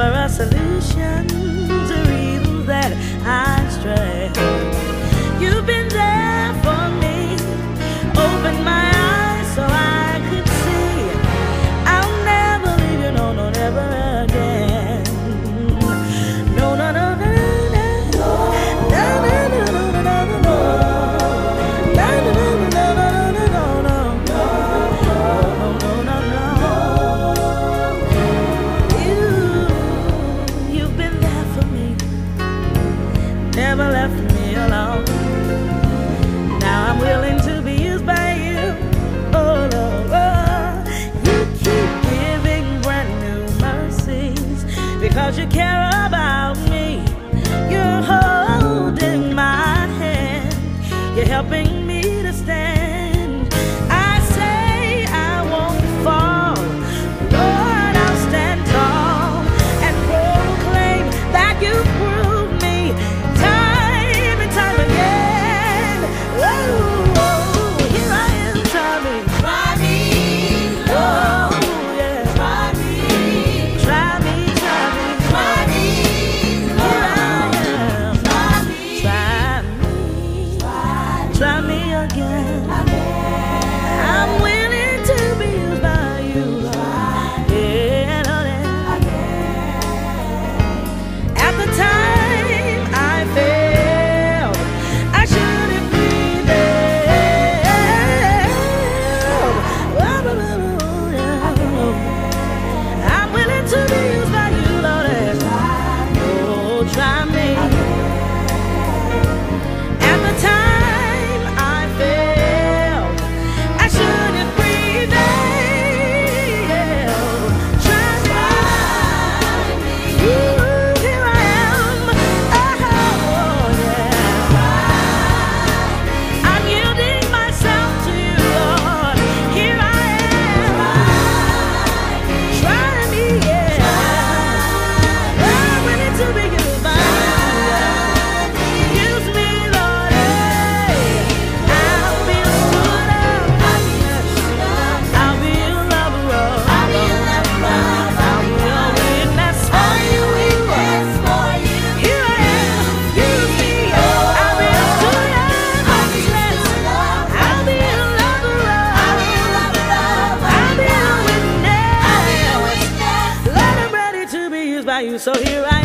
never a solution. never left me alone. Now I'm willing to be used by you. Oh, Lord, oh. you keep giving brand new mercies because you care. again. again. So here I